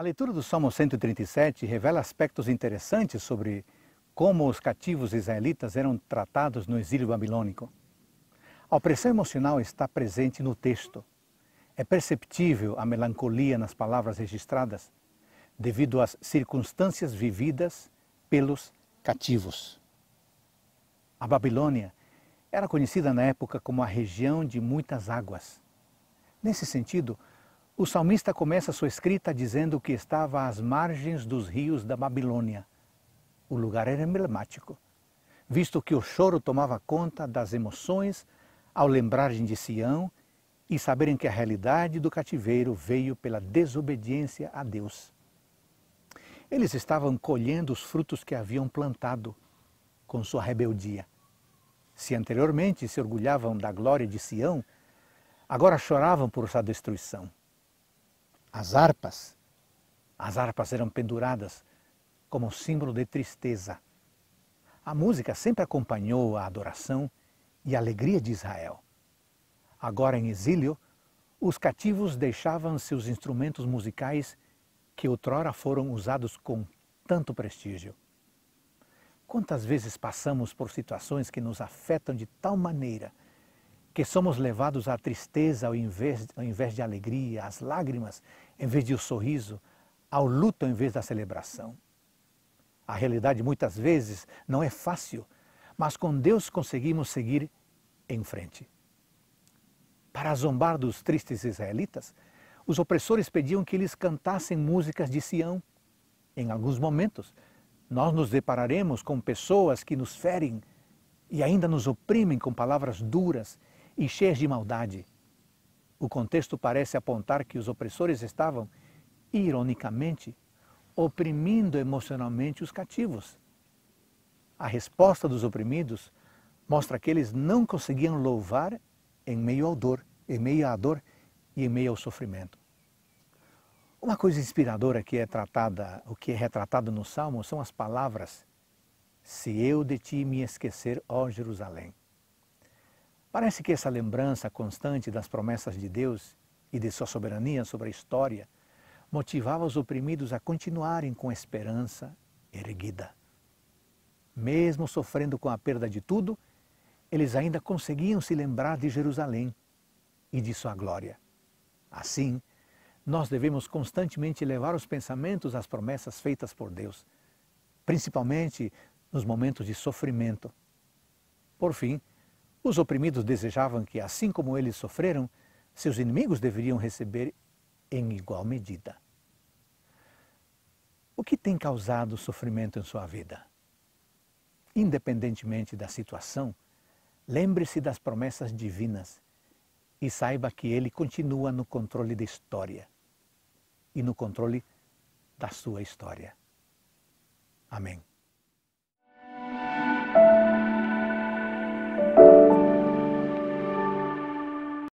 A leitura do Salmo 137 revela aspectos interessantes sobre como os cativos israelitas eram tratados no exílio babilônico. A opressão emocional está presente no texto. É perceptível a melancolia nas palavras registradas, devido às circunstâncias vividas pelos cativos. A Babilônia era conhecida na época como a região de muitas águas. Nesse sentido, o salmista começa sua escrita dizendo que estava às margens dos rios da Babilônia. O lugar era emblemático, visto que o choro tomava conta das emoções ao lembrarem de Sião e saberem que a realidade do cativeiro veio pela desobediência a Deus. Eles estavam colhendo os frutos que haviam plantado com sua rebeldia. Se anteriormente se orgulhavam da glória de Sião, agora choravam por sua destruição. As harpas, as harpas eram penduradas como símbolo de tristeza. A música sempre acompanhou a adoração e a alegria de Israel. Agora em exílio, os cativos deixavam seus instrumentos musicais que outrora foram usados com tanto prestígio. Quantas vezes passamos por situações que nos afetam de tal maneira que somos levados à tristeza ao invés, ao invés de alegria, às lágrimas em vez de o sorriso, ao luto em vez da celebração. A realidade muitas vezes não é fácil, mas com Deus conseguimos seguir em frente. Para zombar dos tristes israelitas, os opressores pediam que eles cantassem músicas de Sião. Em alguns momentos, nós nos depararemos com pessoas que nos ferem e ainda nos oprimem com palavras duras e cheias de maldade. O contexto parece apontar que os opressores estavam, ironicamente, oprimindo emocionalmente os cativos. A resposta dos oprimidos mostra que eles não conseguiam louvar em meio ao dor, em meio à dor e em meio ao sofrimento. Uma coisa inspiradora que é tratada, o que é retratado no Salmo são as palavras: Se eu de ti me esquecer, ó Jerusalém. Parece que essa lembrança constante das promessas de Deus e de sua soberania sobre a história motivava os oprimidos a continuarem com a esperança erguida. Mesmo sofrendo com a perda de tudo, eles ainda conseguiam se lembrar de Jerusalém e de sua glória. Assim, nós devemos constantemente levar os pensamentos às promessas feitas por Deus, principalmente nos momentos de sofrimento. Por fim, os oprimidos desejavam que, assim como eles sofreram, seus inimigos deveriam receber em igual medida. O que tem causado sofrimento em sua vida? Independentemente da situação, lembre-se das promessas divinas e saiba que Ele continua no controle da história e no controle da sua história. Amém.